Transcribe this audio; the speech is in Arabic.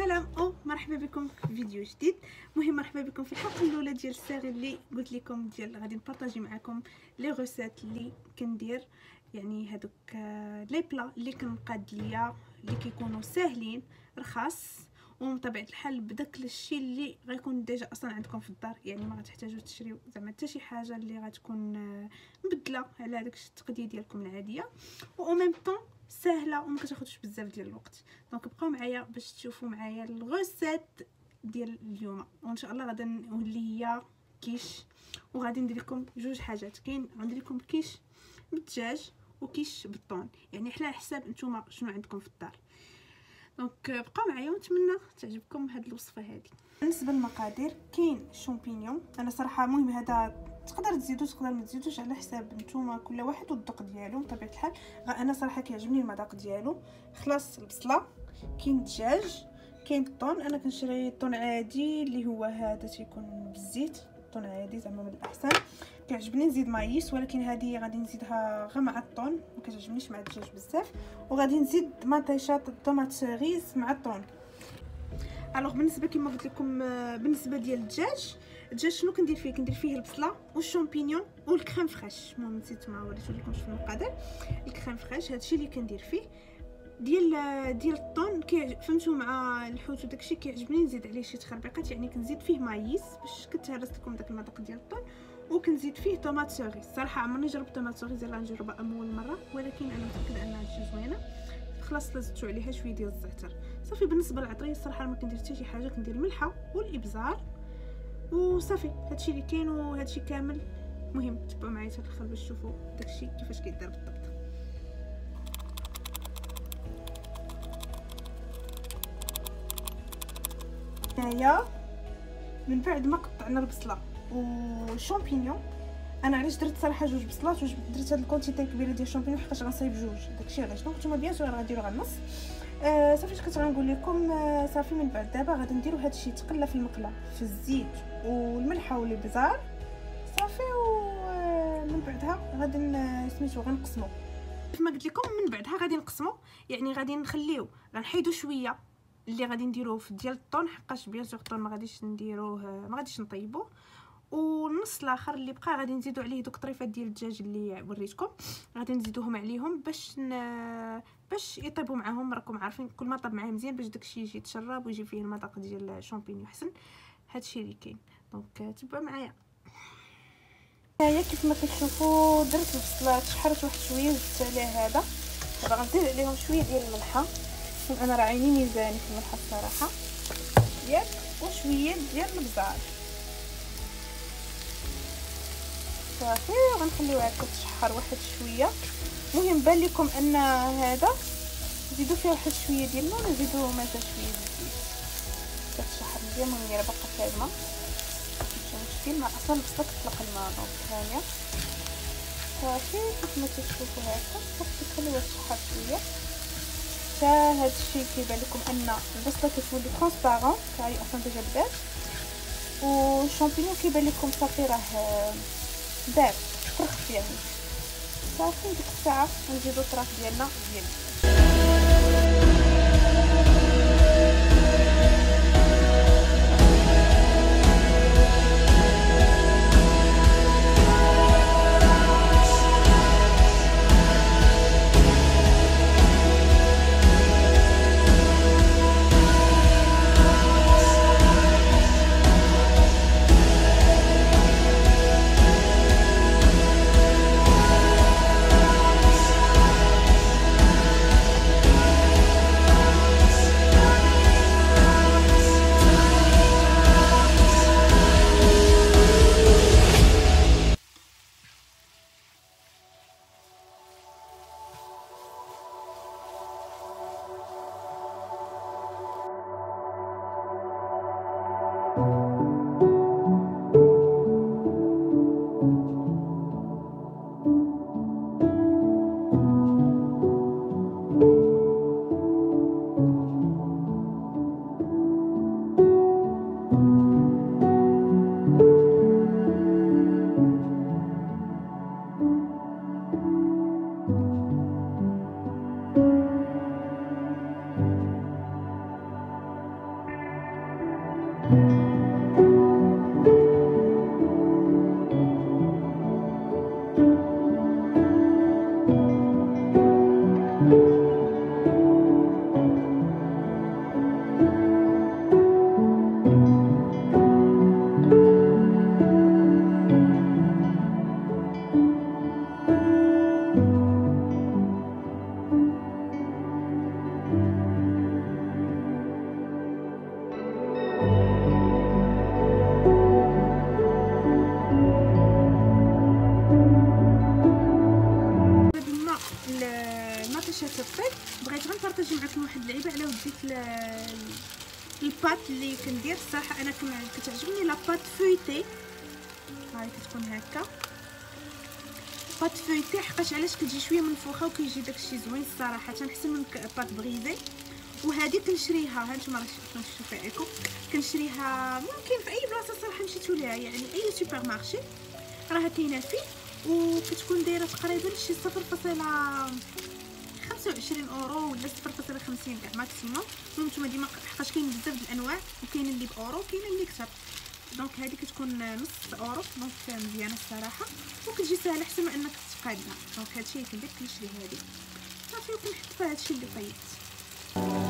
السلام أو مرحبا بكم في فيديو جديد. مهم مرحبا بكم في الحلقة الأولى ديال la série اللي قلت لكم ديال غادي نبارطاجي معكم les recettes اللي كندير. يعني هذوك آه، les plats اللي كنقاد ليا اللي كيكونوا ساهلين رخاص ومن الحال بداك الشيء اللي غيكون déjà أصلا عندكم في الدار. يعني ما غتحتاجوا تشريو زعما حتى شي حاجة اللي غتكون آه، مبدلة على هذاك التقديه ديالكم العادية. و même temps سهلة وما كتاخذش بزاف ديال الوقت. donc بقاو معايا باش تشوفوا معايا ال recette ديال اليوم. وإن شاء الله غادا نولي هي كيش. وغادي ندير لكم جوج حاجات. كاين غندير لكم كيش بالدجاج وكيش بالطون. يعني على حساب نتوما شنو عندكم في الدار. donc بقاو معايا ونتمنى تعجبكم هاد الوصفة هذه بالنسبة للمقادير كاين شامبينيون. أنا صراحة مهم هذا تقدر تزيدو تقدر ما تزيدوش على حساب نتوما كل واحد والذوق ديالو بطبيعة الحال. أنا صراحة كيعجبني المذاق ديالو. خلاص البصلة كاين الدجاج كاين الطون. أنا كنشري الطون عادي اللي هو هذا تيكون بالزيت الطون عادي زعما من الأحسن. كيعجبني نزيد maïs ولكن هذه غادي نزيدها غير مع الطون. ما كتعجبنيش مع الدجاج بزاف. وغادي نزيد مطيشات ال tomates cerises مع الطون. alors بالنسبة كما قلت لكم آه، بالنسبة ديال الدجاج الدجاج شنو كندير فيه؟ كندير فيه البصلة وال champignon وال crème fraîche. المهم نسيت ما وريتو لكم في المقادير. ال crème fraîche هادشي اللي كندير فيه. ديال ديال الطون كي فهمتوا مع الحوت وداكشي كيعجبني نزيد عليه شي تخربيقات يعني كنزيد فيه maïs باش كتهرس لكم داك المذاق ديال الطون وكنزيد فيه tomates cerises صراحة عمرني جربت tomates cerises اللي غنجربها أول مرة ولكن أنا متأكدة أنها تجي زوينة. خلاص لازمتو عليها شوية ديال الزعتر. صافي بالنسبة للعطريه الصراحة ما كندير حتى شي حاجة كندير الملحه والإبزار وصافي. هادشي اللي كاين وهادشي كامل. مهم تبعوا معايا حتى الآخر باش تشوفوا داكشي كيفاش كيدار بالضبط. هنايا من بعد ما قطعنا البصلة والشامبينيون أنا علاش درت صراحة جوج بصلات وجوج درت هاد ال quantité الكبيره ديال الشامبينيون حيت غنصايب جوج. داكشي علاش؟ donc نتوما bien sûr غديروا غير النص. آه صافي اش كنت غنقول لكم؟ آه صافي من بعد دابا غادي نديرو هادشي تقلى في المقله في الزيت والملحه والإبزار. صافي ومن بعدها غادي سميتو غنقسمو. كما قلت لكم من بعدها غادي نقسمو. يعني غادي نخليو غنحيدو شوية اللي غادي نديروه في ديال الطون حقاش بيان سور الطون ما غاديش نديروه ما غاديش نطيبوه والنص الآخر اللي بقى غادي نزيدو عليه دوك الطريفات ديال الدجاج اللي وريتكم. غادي نزيدوهم عليهم باش ن... باش يطيبوا معاهم. راكم عارفين كل ما طاب معاه مزيان باش داكشي يجي يتشرب ويجي فيه المذاق ديال الشامبينيو حسن. هادشي اللي كاين. donc تبعوا معايا. هيا كيف ما كتشوفوا درت البصلات شحرت واحد شوية زدت عليها هذا. دابا غنزيد عليهم شوية ديال الملحة. أنا راه عيني ميزاني في الملحة الصراحة. ياك وشوية ديال البزار. صافي غنخليوها هكا تشحر واحد شوية. المهم بان لكم أن هذا نزيدو فيه واحد شوية ديال الماء ونزيدو مازال شوية ديال الزيت كتشحر مزيان المهم راه باقا فيها الماء. مشكل مع أصلا البصله كتطلق الماء donc هانية. صافي كيف ما تشوفوا هكا صافي تخليوها تشحر شوية. حتى هاد الشيء كيبان لكم أن البصله كتولي transparent هاي أصلا déjà بدات والشامبينيون كيبان لكم صافي راه دار فرخ يعني صافي ديك الساعة نزيدو الطراف ديالنا ديال كندير الصراحه أنا كتعجبني la pâte feuilletée هاي كتكون هكا. pâte feuilletée حقاش علاش كتجي شوية منفوخه وكيجي داكشي زوين الصراحة. احسن من pâte brisée وهذه كنشريها ها نتوما راه شوفوا فيكم كنشريها ممكن في أي بلاصة صراحة مشيتو ليها يعني أي supermarché راها كاينة فيه. وكتكون دايرة تقريبا شي 0.5 25 أورو ولا 0.50 كاع maximum نتوما ديما حقاش كاين بزاف د الأنواع وكاين اللي بأورو كاين اللي كثر donc هذه كتكون نص أورو donc مزيانة الصراحة. وكتجي ساهله احسن من أنك تقادها donc هادشي كندير كنشري هذه صافي وكنحط فيها هادشي اللي طيبت.